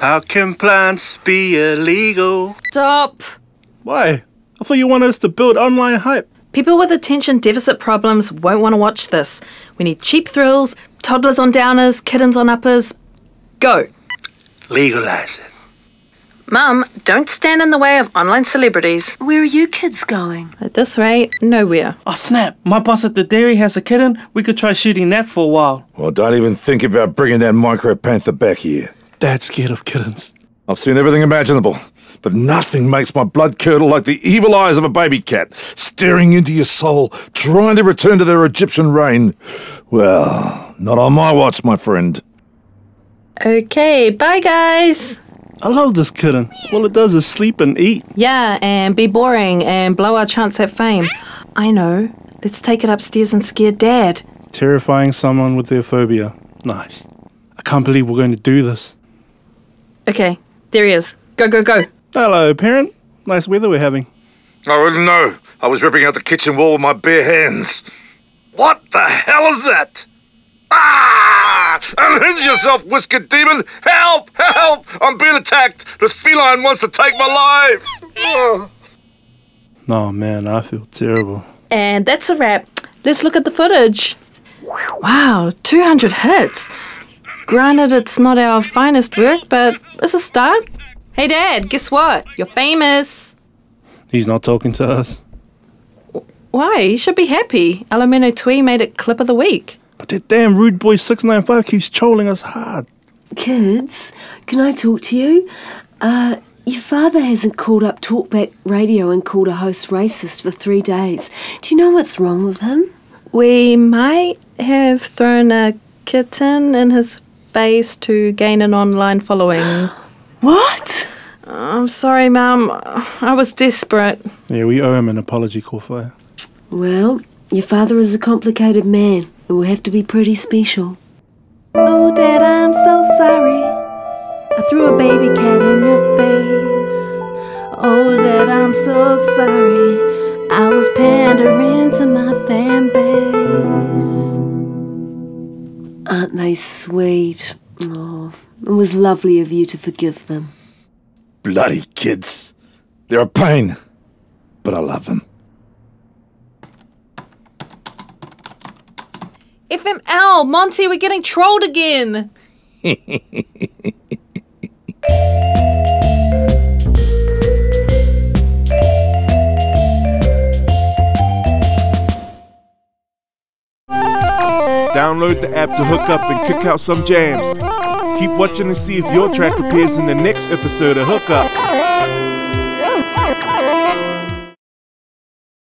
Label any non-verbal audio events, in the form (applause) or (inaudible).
How can plants be illegal? Stop! Why? I thought you wanted us to build online hype. People with attention deficit problems won't want to watch this. We need cheap thrills, toddlers on downers, kittens on uppers. Go! Legalize it. Mum, don't stand in the way of online celebrities. Where are you kids going? At this rate, nowhere. Oh snap! My boss at the dairy has a kitten. We could try shooting that for a while. Well, don't even think about bringing that micro panther back here. Dad's scared of kittens. I've seen everything imaginable, but nothing makes my blood curdle like the evil eyes of a baby cat staring into your soul, trying to return to their Egyptian reign. Well, not on my watch, my friend. Okay, bye guys! I love this kitten. All it does is sleep and eat. Yeah, and be boring and blow our chance at fame. I know. Let's take it upstairs and scare Dad. Terrifying someone with their phobia. Nice. I can't believe we're going to do this. Okay, there he is. Go, go, go. Hello, parent. Nice weather we're having. I wouldn't know. I was ripping out the kitchen wall with my bare hands. What the hell is that? Ah! Unhinge yourself, whiskered demon! Help! Help! I'm being attacked! This feline wants to take my life! Ah. Oh man, I feel terrible. And that's a wrap. Let's look at the footage. Wow, 200 hits. Granted, it's not our finest work, but it's a start. Hey, Dad, guess what? You're famous. He's not talking to us. Why? He should be happy. Alamino Twee made it clip of the week. But that damn rude boy 695 keeps trolling us hard. Kids, can I talk to you? Uh, your father hasn't called up Talkback Radio and called a host racist for three days. Do you know what's wrong with him? We might have thrown a kitten in his face to gain an online following. (gasps) What? I'm sorry, Mum. I was desperate. Yeah, we owe him an apology, Kowhai. Well, your father is a complicated man. It will have to be pretty special. Oh, Dad, I'm so sorry. I threw a baby cat in your face. Oh, Dad, I'm so sorry. I was pandering to my fan base. Aren't they sweet? Oh, it was lovely of you to forgive them. Bloody kids. They're a pain, but I love them. FML, Monty, we're getting trolled again. (laughs) Download the app to hook up and kick out some jams. Keep watching to see if your track appears in the next episode of Hook Up.